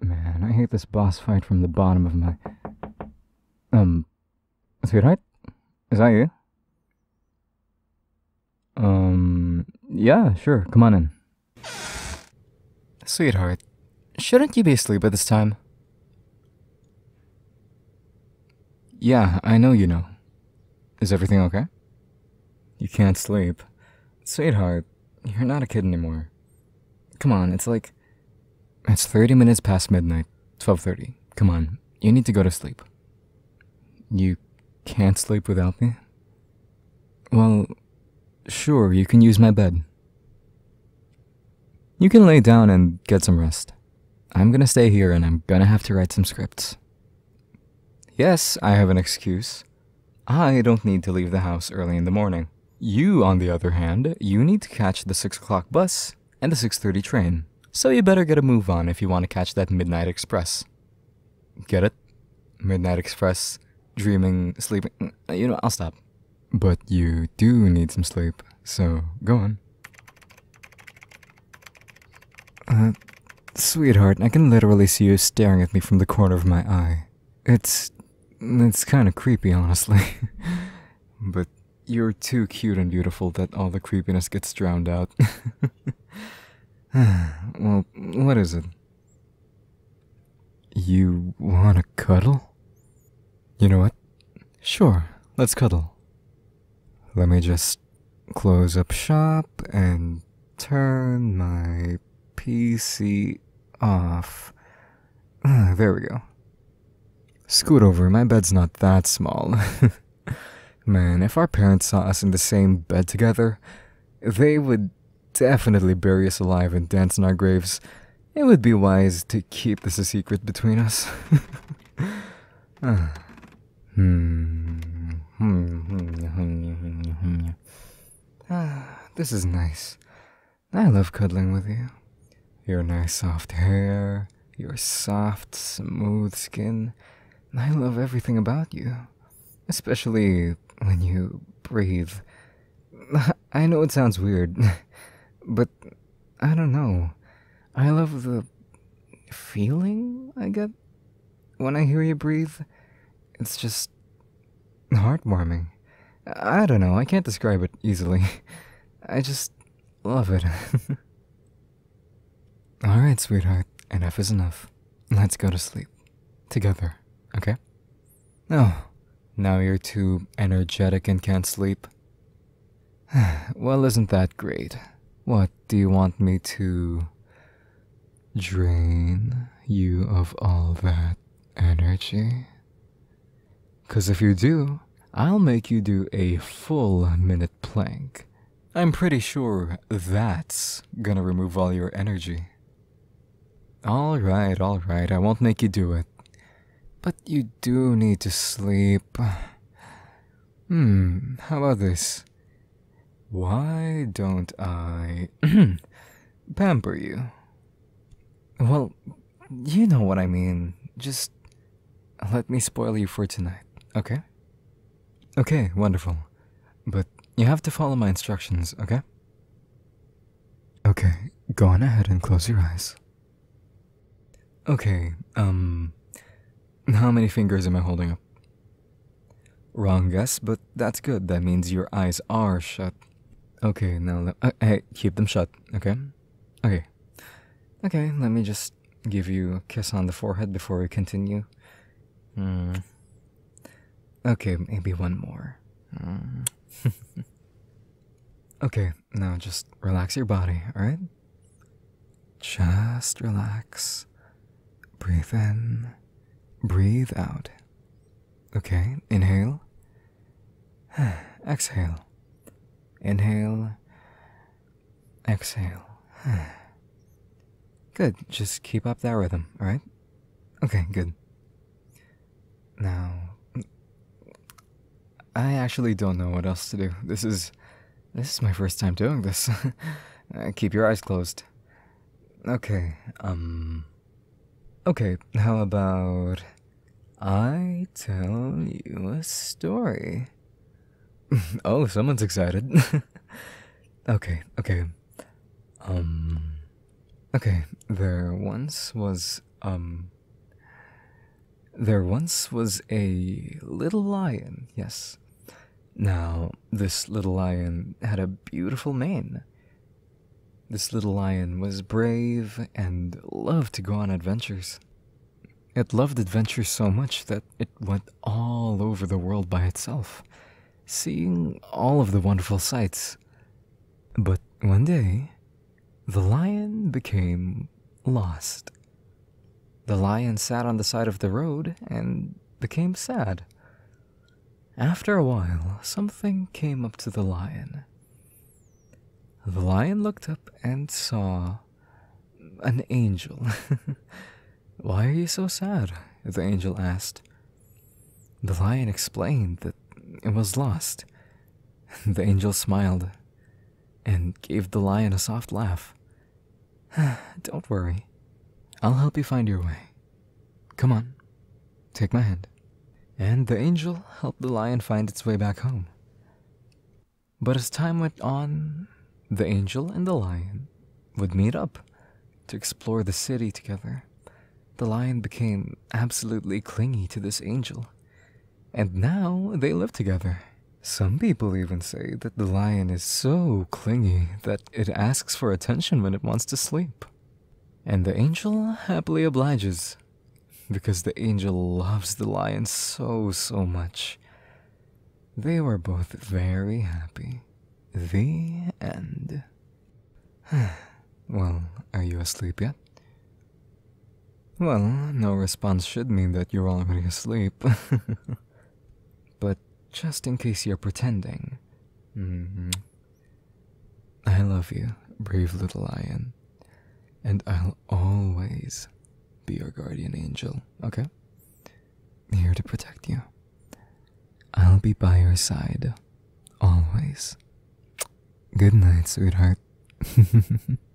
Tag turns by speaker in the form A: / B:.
A: Man, I hate this boss fight from the bottom of my. Um, sweetheart? Is that you? Um, yeah, sure, come on in. Sweetheart, shouldn't you be asleep at this time? Yeah, I know you know. Is everything okay? You can't sleep. Sweetheart, you're not a kid anymore. Come on, it's like it's 30 minutes past midnight. 12:30. Come on. You need to go to sleep. You can't sleep without me? Well, sure, you can use my bed. You can lay down and get some rest. I'm gonna stay here and I'm gonna have to write some scripts. Yes, I have an excuse. I don't need to leave the house early in the morning. You, on the other hand, you need to catch the 6 o'clock bus and the 6.30 train. So you better get a move on if you want to catch that Midnight Express. Get it? Midnight Express, dreaming, sleeping. Uh, you know, I'll stop. But you do need some sleep, so go on. Uh, sweetheart, I can literally see you staring at me from the corner of my eye. It's. it's kind of creepy, honestly. but you're too cute and beautiful that all the creepiness gets drowned out. well, what is it? You wanna cuddle? You know what? Sure, let's cuddle. Let me just close up shop and turn my PC off. There we go. Scoot over, my bed's not that small. Man, if our parents saw us in the same bed together, they would definitely bury us alive and dance in our graves. It would be wise to keep this a secret between us. ah. this is nice. I love cuddling with you. Your nice soft hair, your soft, smooth skin. I love everything about you. Especially when you breathe. I know it sounds weird, but I don't know. I love the feeling I get when I hear you breathe. It's just heartwarming. I don't know, I can't describe it easily. I just love it. Alright, sweetheart, enough is enough. Let's go to sleep. Together, okay? Oh, now you're too energetic and can't sleep. well, isn't that great? What, do you want me to drain you of all that energy? Because if you do, I'll make you do a full minute plank. I'm pretty sure that's gonna remove all your energy. Alright, alright, I won't make you do it. But you do need to sleep. Hmm, how about this? Why don't I pamper you? Well, you know what I mean. Just let me spoil you for tonight, okay? Okay, wonderful. But you have to follow my instructions, okay? Okay, go on ahead and close your eyes. Okay, um, how many fingers am I holding up? Wrong guess, but that's good. That means your eyes are shut. Okay, now, uh, hey, keep them shut, okay? Okay. Okay, let me just give you a kiss on the forehead before we continue. Hmm. Okay, maybe one more. Mm. okay, now just relax your body, alright? Just relax. Breathe in, breathe out. Okay, inhale, exhale. Inhale, exhale. Good, just keep up that rhythm, alright? Okay, good. Now, I actually don't know what else to do. This is this is my first time doing this. Uh, keep your eyes closed. Okay, um Okay, how about I tell you a story? oh, someone's excited. okay, okay. Um Okay, there once was, um. There once was a little lion, yes. Now, this little lion had a beautiful mane. This little lion was brave and loved to go on adventures. It loved adventure so much that it went all over the world by itself, seeing all of the wonderful sights. But one day, the lion became lost. The lion sat on the side of the road and became sad. After a while, something came up to the lion. The lion looked up and saw an angel. Why are you so sad? the angel asked. The lion explained that it was lost. The angel smiled and gave the lion a soft laugh. Don't worry. I'll help you find your way. Come on, take my hand. And the angel helped the lion find its way back home. But as time went on, the angel and the lion would meet up to explore the city together the lion became absolutely clingy to this angel. And now they live together. Some people even say that the lion is so clingy that it asks for attention when it wants to sleep. And the angel happily obliges because the angel loves the lion so, so much. They were both very happy. The end. well, are you asleep yet? Well, no response should mean that you're already asleep. just in case you're pretending, mm-hmm. I love you, brave little lion, and I'll always be your guardian angel, okay? Here to protect you. I'll be by your side, always. Good night, sweetheart.